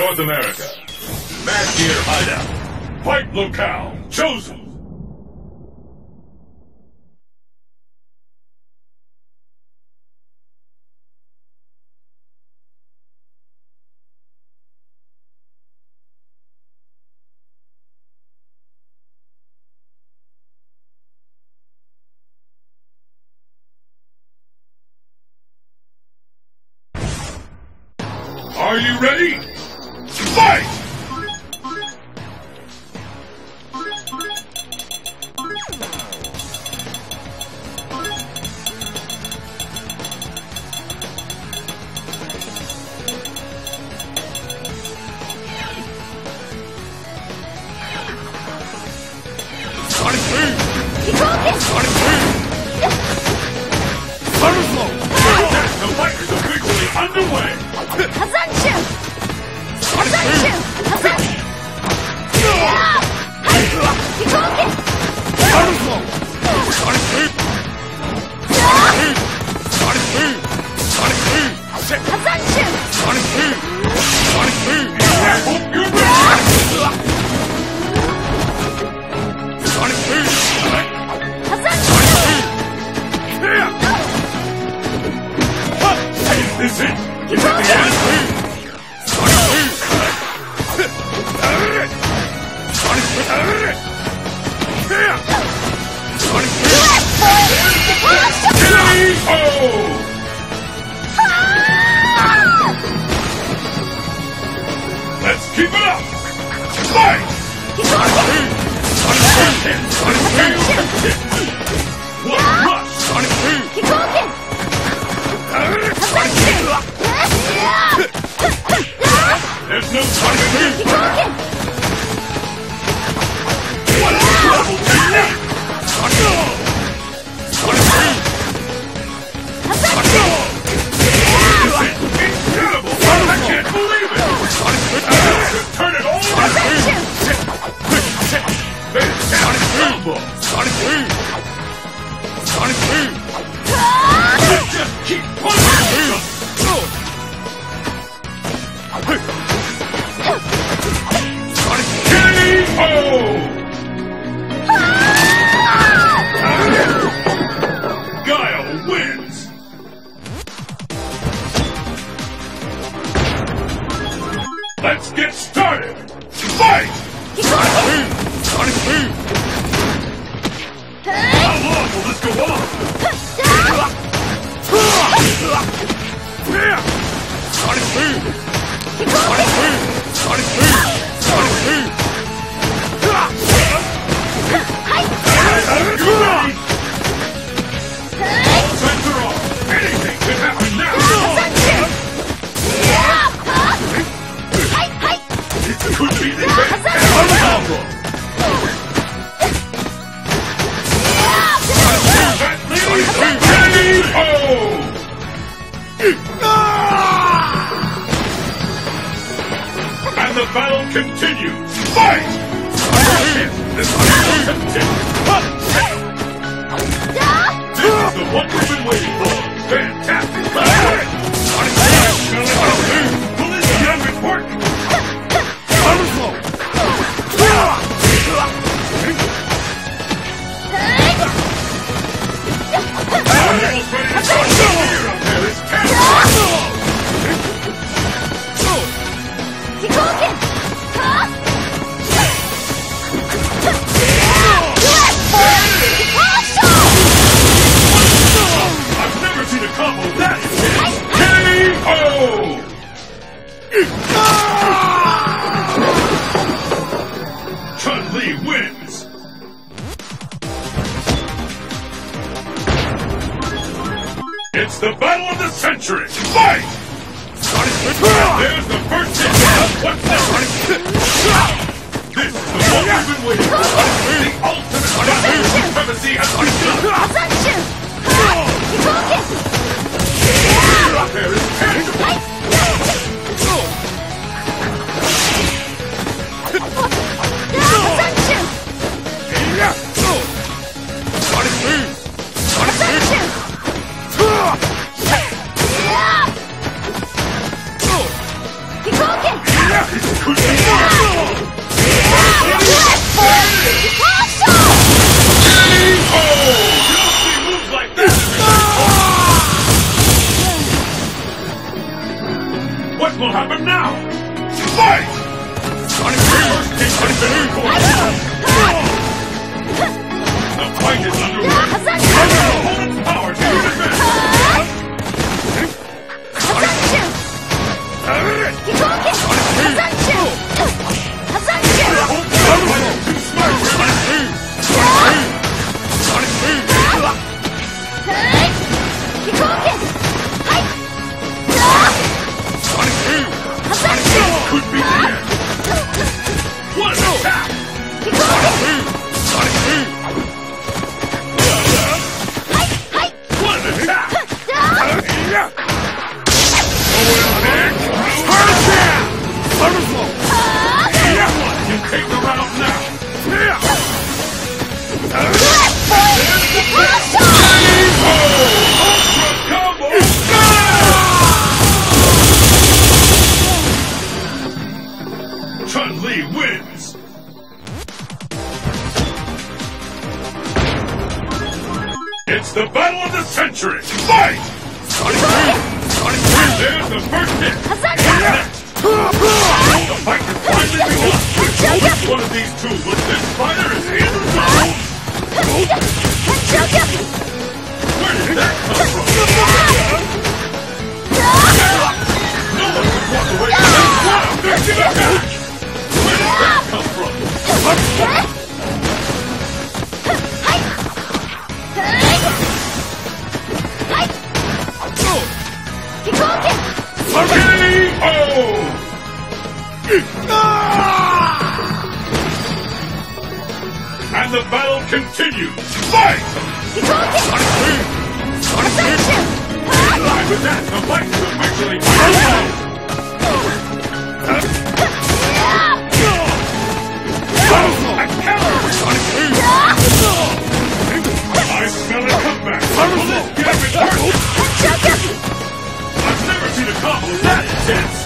North America. Mad Gear Hideout. Fight locale chosen. Are you ready? Got it! Oh! Ah! Let's keep it up! Fight! One rush! Sonic There's no Sonic Sonic KO! Continue. Fight! This continues! It's the battle of the century! Fight! There's the first hit! What's this? This is the one we've been waiting for! The ultimate battle of supremacy has begun! Suction! Will happen now? Fight! Sonic First kick has been recorded. The fight is underway. Opponent's power to your defense. Too Chun Li wins. It's the battle of the century. Fight! There's the first hit. Next, the fight can finally And the battle continues. Fight! With that, the fight is officially underway. A counter! I smell a comeback. Will a return? I've never seen a combo that intense.